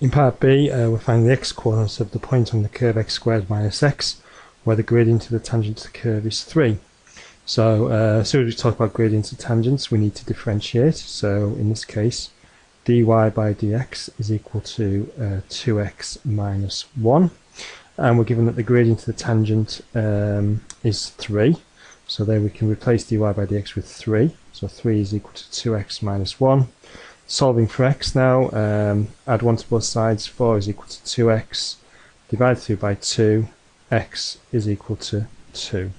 In part B, uh, we find the x-coordinates of the point on the curve x squared minus x, where the gradient of the tangent to the curve is 3. So uh, as soon as we talk about gradients of tangents, we need to differentiate. So in this case, dy by dx is equal to uh, 2x minus 1. And we're given that the gradient of the tangent um, is 3. So there we can replace dy by dx with 3. So 3 is equal to 2x minus 1 solving for x now, um, add 1 to both sides, 4 is equal to 2x, divide through by 2, x is equal to 2.